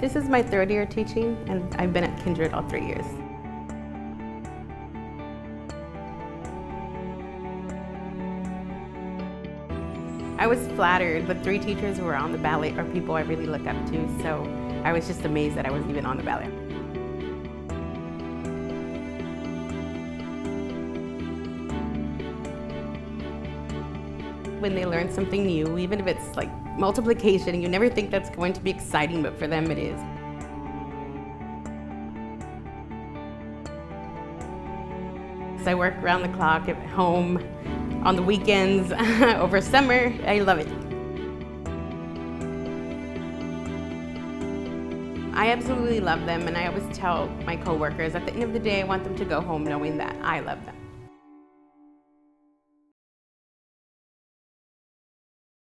This is my third year teaching, and I've been at Kindred all three years. I was flattered. The three teachers who were on the ballot are people I really look up to, so I was just amazed that I was even on the ballot. When they learn something new, even if it's like multiplication, you never think that's going to be exciting, but for them it is. So I work around the clock at home, on the weekends, over summer. I love it. I absolutely love them and I always tell my coworkers at the end of the day I want them to go home knowing that I love them.